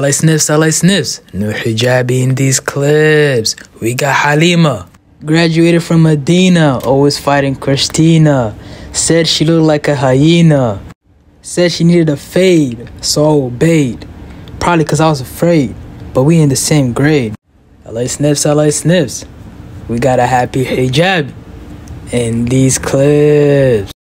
LaSnips, LA Sniffs. New hijabi in these clips. We got Halima. Graduated from Medina, always fighting Christina. Said she looked like a hyena. Said she needed a fade, so I obeyed. Probably cause I was afraid, but we in the same grade. LaSnips, LA Sniffs. We got a happy hijab in these clips.